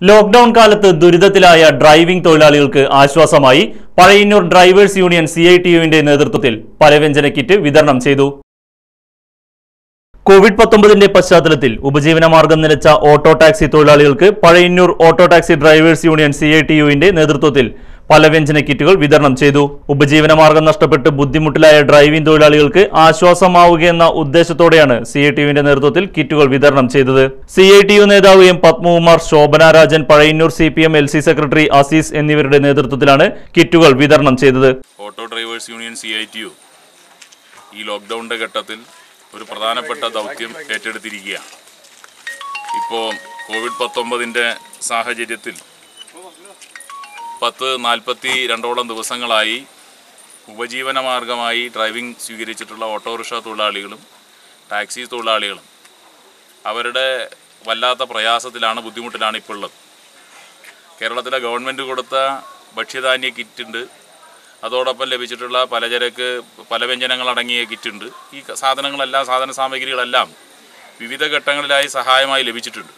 Lockdown കാലത്ത് ദുരിതത്തിലായ driving തൊഴിലാളികൾക്ക് ആശ്വാസമായി Pazhayannur drivers union C I T യുവിന്റെ നേതൃത്വത്തിൽ പലവ്യഞ്ജന കിറ്റ് വിതരണം ചെയ്തു. കോവിഡ് പത്തൊമ്പതിന്റെ പശ്ചാത്തലത്തിൽ ഉപജീവന മാർഗം നിലച്ച ഓട്ടോ ടാക്സി തൊഴിലാളികൾക്ക് Pazhayannur auto taxi drivers union C I T യുവിന്റെ നേതൃത്വത്തിൽ പലവ്യഞ്ജന കിറ്റുകൾ വിതരണം ചെയ്തു. ഉപജീവന മാർഗം നഷ്ടപ്പെട്ട് ബുദ്ധിമുട്ടിലായ ഡ്രൈവിംഗ് തൊഴിലാളികൾക്ക് ആശ്വാസമാവുകയെന്ന ഉദ്ദേശത്തോടെയാണ് സി ഐ ടിയുവിന്റെ നേതൃത്വത്തിൽ കിറ്റുകൾ വിതരണം ചെയ്തത്. സി ഐ ടി യു നേതാവ് M Padmakumar Shobhana Rajan Pazhayannur C P M L C secretary Azeez എന്നിവരുടെ നേതൃത്വത്തിലാണ് കിറ്റുകൾ വിതരണം ചെയ്തത്. Auto drivers union C I T U ഈ ലോക്ക്ഡൌണിന്റെ ഘട്ടത്തിൽ ഒരു പ്രധാനപ്പെട്ട ദൗത്യം ഏറ്റെടുത്തിരിക്കുകയാണ്. ഇപ്പോൾ കോവിഡ് പത്തൊമ്പതിന്റെ സാഹചര്യത്തിൽ പത്ത് നാൽപ്പത്തി രണ്ടോളം ദിവസങ്ങളായി ഉപജീവന മാർഗമായി ഡ്രൈവിംഗ് സ്വീകരിച്ചിട്ടുള്ള ഓട്ടോറിക്ഷ തൊഴിലാളികളും ടാക്സി തൊഴിലാളികളും അവരുടെ വല്ലാത്ത പ്രയാസത്തിലാണ് ബുദ്ധിമുട്ടിലാണ് ഇപ്പോൾ ഉള്ളത് കേരളത്തിലെ ഗവൺമെന്റ് കൊടുത്ത ഭക്ഷ്യധാന്യ കിറ്റുണ്ട്. അതോടൊപ്പം ലഭിച്ചിട്ടുള്ള പലചരക്ക് പല അടങ്ങിയ കിറ്റുണ്ട്. ഈ സാധനങ്ങളെല്ലാം സാധന സാമഗ്രികളെല്ലാം വിവിധ ഘട്ടങ്ങളിലായി സഹായമായി ലഭിച്ചിട്ടുണ്ട്.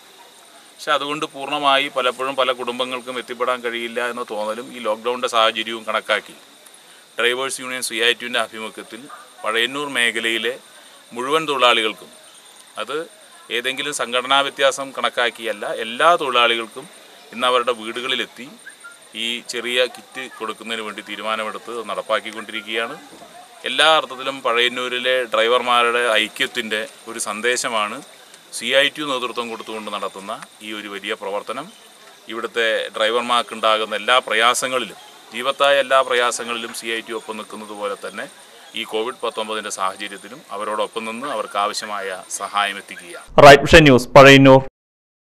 പക്ഷെ അതുകൊണ്ട് പൂർണമായി പലപ്പോഴും പല കുടുംബങ്ങൾക്കും എത്തിപ്പെടാൻ കഴിയില്ല എന്ന തോന്നലും ഈ ലോക്ക്ഡൗണിന്റെ സാഹചര്യവും കണക്കാക്കി. ഡ്രൈവേഴ്സ് യൂണിയൻ സി ഐ ടിന്റെ ആഭിമുഖ്യത്തിൽ പഴയന്നൂർ മേഖലയിലെ മുഴുവൻ തൊഴിലാളികൾക്കും അത് ഏതെങ്കിലും സംഘടനാ വ്യത്യാസം കണക്കാക്കിയല്ല എല്ലാ തൊഴിലാളികൾക്കും ഇന്ന് അവരുടെ വീടുകളിലെത്തി ഈ ചെറിയ കിറ്റ് കൊടുക്കുന്നതിന് വേണ്ടി തീരുമാനമെടുത്ത് നടപ്പാക്കിക്കൊണ്ടിരിക്കുകയാണ്. എല്ലാ അർത്ഥത്തിലും പഴയന്നൂരിലെ ഡ്രൈവർമാരുടെ ഐക്യത്തിന്റെ ഒരു സന്ദേശമാണ് സി ഐ ടി നേതൃത്വം കൊടുത്തുകൊണ്ട് നടത്തുന്ന ഈ ഒരു വലിയ പ്രവർത്തനം ഇവിടുത്തെ ഡ്രൈവർമാർക്കുണ്ടാകുന്ന എല്ലാ പ്രയാസങ്ങളിലും ജീവത്തായ എല്ലാ പ്രയാസങ്ങളിലും സി ഐ ടി ഒപ്പം നിൽക്കുന്നത് പോലെ തന്നെ ഈ കോവിഡ് പത്തൊമ്പതിന്റെ സാഹചര്യത്തിലും അവരോടൊപ്പം നിന്ന് അവർക്ക് ആവശ്യമായ സഹായം എത്തിക്കുക റൈറ്റ് ന്യൂസ് പഴയന്നൂർ